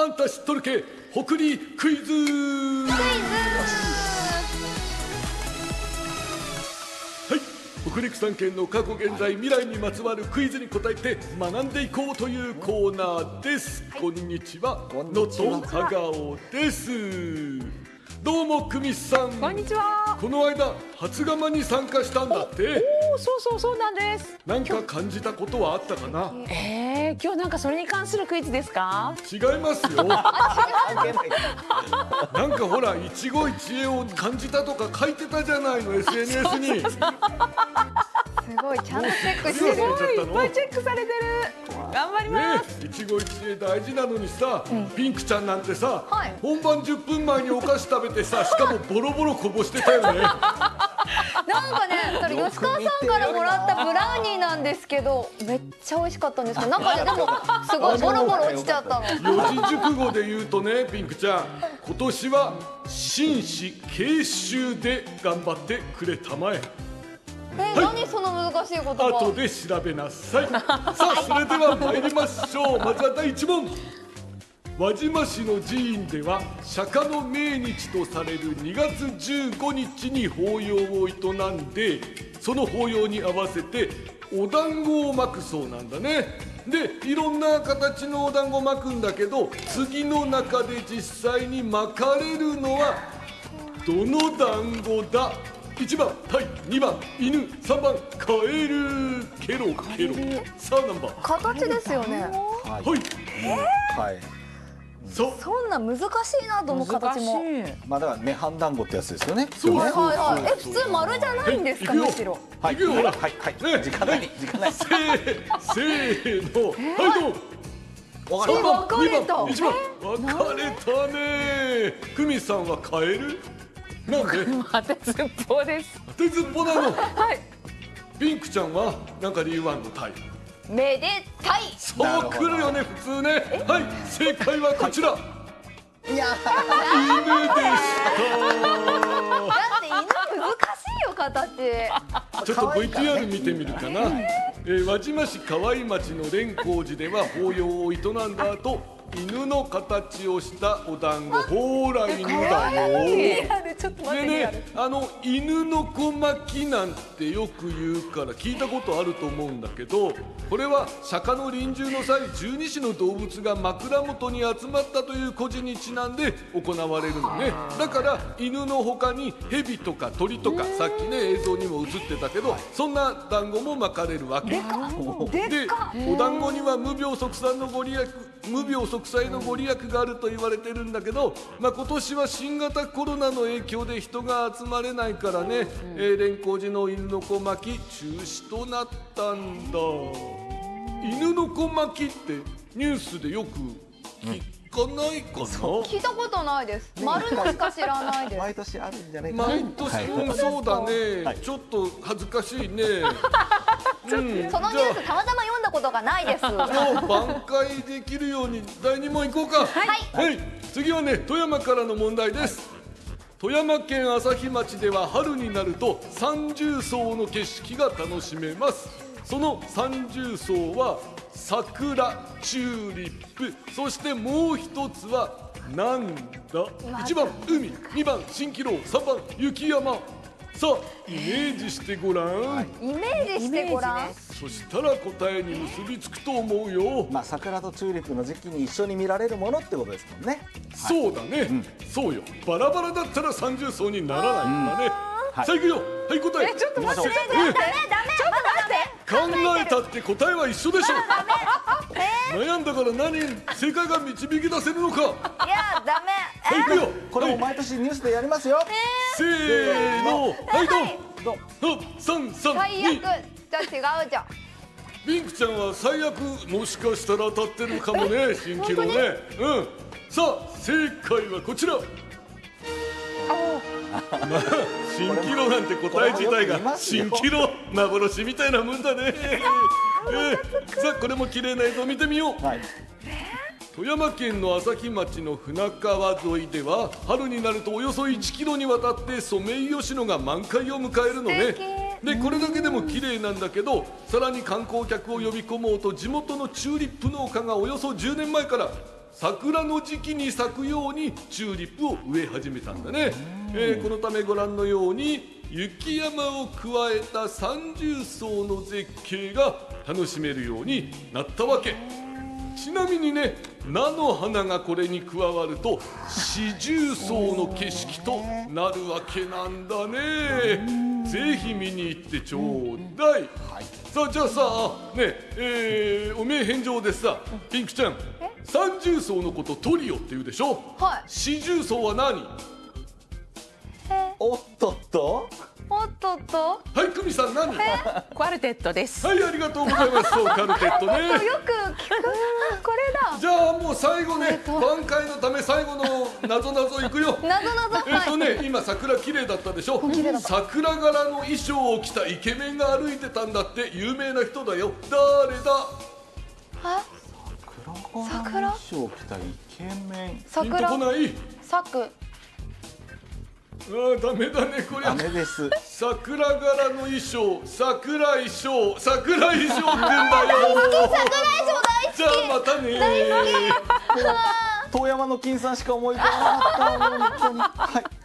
あんた知っとるけ北理クイズ。はい。北陸三県の過去現在未来にまつわるクイズに答えて学んでいこうというコーナーです、こんにちは。こんのにちは。と香川です。どうも久美さん。こんにちは。この間初釜に参加したんだっておお、そうそうそうなんです。なんか感じたことはあったかな？えー、今日なんかそれに関するクイズですか？違いますよ。なんかほら一期一会を感じたとか書いてたじゃないの SNS に。すごいちゃんとチェックすごいしてるちゃったの。いっぱいチェックされてる。頑張りねます。一期一会大事なのにさ、ピンクちゃんなんてさ、はい。本番10分前にお菓子食べてさしかもボロボロこぼしてたよねなんかねそれ吉川さんからもらったブラウニーなんですけどめっちゃ美味しかったんですけど中ででもすごいボロボロ落ちちゃったの。四字熟語で言うとねピンクちゃん今年は紳士継襲で頑張ってくれたまえ。え何その難しい言後葉で調べなさい。さあそれでは参りましょう。まずは第1問輪島市の寺院では釈迦の命日とされる2月15日に法要を営んでその法要に合わせてお団子を巻くそうなんだね。でいろんな形のお団子を巻くんだけど次の中で実際に巻かれるのはどの団子だ？1番タイ2番犬3番カエル。ケロケロ。さあ何番形ですよね。はい。はい。はいそう。そんな難しいなどの形も。はいい。まあだから涅槃団子ってやつですよね。そう。はいはいえ普通丸じゃないんですかはいむしろはい。行くよ。ほらはいはい。ね。時間ない。時間ない。せーせーの。はいどう？わかりま三番分かれた。二番。一番。分かれたね久美さんはカエル？なんで？当てずっぽうです。当てずっぽなの。はい。ピンクちゃんはなんか理由あんの？タイめでたい。そう来るよね普通ね。はい正解はこちら。すいや。犬でしただって犬難しいよ形ちょっと VTR 見てみるかな、えー輪島市河合町の蓮光寺では法要を営んだ後犬の形をしたお団子ほーら犬だよちょっと待でってねあの犬の子巻きなんてよく言うから聞いたことあると思うんだけどこれは釈迦の臨終の際十二支の動物が枕元に集まったという故事にちなんで行われるのね。だから犬の他に蛇とか鳥とかさっきね映像にも映ってたけどそんな団子も巻かれるわけ。でっ。でかお団子には無病息災のご利益無病息災のご利益があると言われてるんだけど、まあ、今年は新型コロナの影響で人が集まれないからね、えー蓮光寺の犬の子巻き中止となったんだ。犬の子巻きってニュースでよく聞かないかな、聞いたことないです。丸のしか知らないです。毎年あるんじゃないかな？毎年、はい。うんそうだね、はい。ちょっと恥ずかしいね、うん、そのニュースたまたま読んだことがないです。じゃあ今日挽回できるように第2問いこうか。はい。はい、次はね富山からの問題です、富山県朝日町では春になると三重層の景色が楽しめます。その三重層は桜チューリップ。そしてもう一つはなんだ？1番海。2番蜃気楼。3番雪山。さあイメージしてごらん、イメージしてごらん。そしたら答えに結びつくと思うよ、まあ桜とチューリップの時期に一緒に見られるものってことですもんね。そうだね、そうよ。バラバラだったら三重奏にならない。からね、はい。さあいくよ。はい答え。え、ちょっと待って。えダメダメ。まだ考えたって答えは一緒でしょ。悩んだから何正解が導き出せるのか。いやダメ。はいいくよ。これもはい毎年ニュースでやりますよせーのはいどうどん三三二最悪。じゃあ違うじゃん。ピンクちゃんは最悪もしかしたら当たってるかもね新キロね。うん。さあ正解はこちら。まあ新キロなんて答え自体がますよ新キロ幻みたいなもんだね、えーさあこれも綺麗な映像見てみよう。はい富山県の朝日町の船川沿いでは春になるとおよそ1キロにわたってソメイヨシノが満開を迎えるのね。でこれだけでも綺麗なんだけどさらに観光客を呼び込もうと地元のチューリップ農家がおよそ10年前から桜の時期に咲くようにチューリップを植え始めたんだね、えーこのためご覧のように雪山を加えた三重奏の絶景が楽しめるようになったわけちなみにね菜の花がこれに加わると四重奏の景色となるわけなんだね。ぜひ見に行ってちょうだい、さあじゃあさねえーおめえ返上でさピンクちゃん。三重奏のことトリオって言うでしょ？はい。四重奏は何？おっとっと？おっとはい久美さん何？はクワルテットです。いありがとうございます。そうカルテットね。よく聞く。これだ。じゃあもう最後ね、と。挽回のため最後の謎謎いくよ。なぞなぞえっとはいね、今桜綺麗だったでしょ。桜柄の衣装を着たイケメンが歩いてたんだって有名な人だよ。誰だ？あ桜柄の衣装を着たイケメン。ピンと桜こない？さくあーダメだねこれ。ダメです。桜柄の衣装。桜衣装。桜衣装ってんだよ。桜衣装大じゃあまたね。遠山の金さんしか思い浮かばなかった本当に。はい